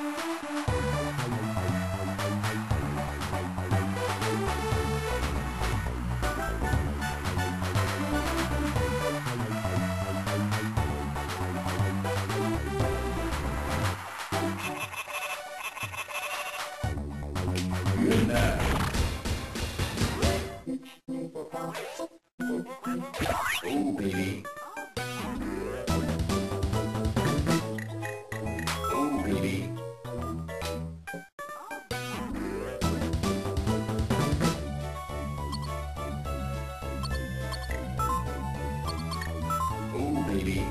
Música baby.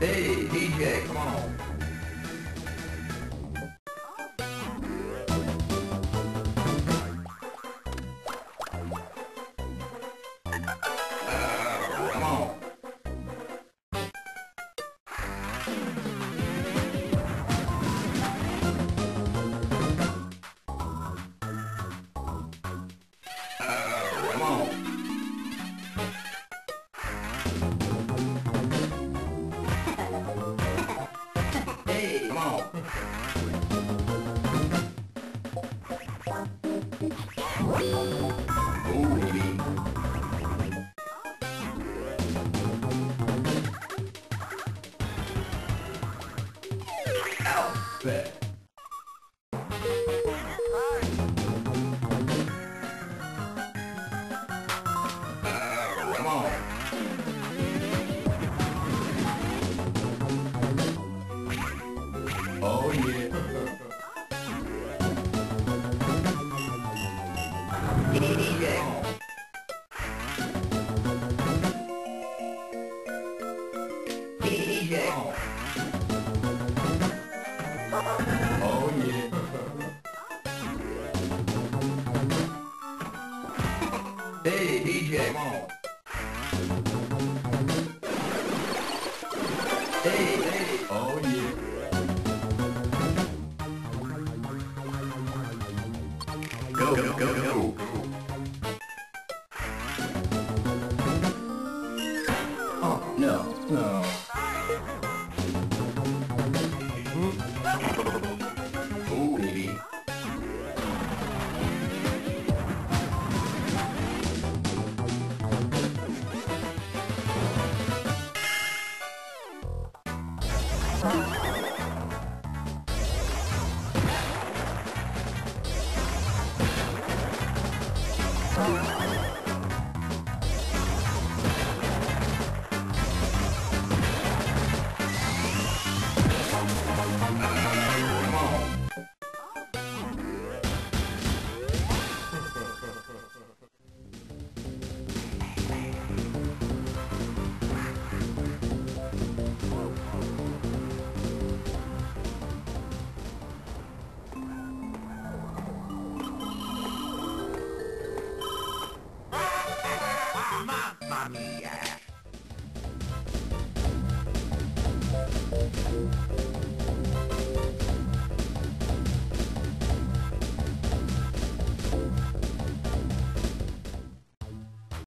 Hey, DJ, come on. bet. Oh, yeah. yeah. Hey, DJ. Come on. Oh, oh, oh, Bye. Oh.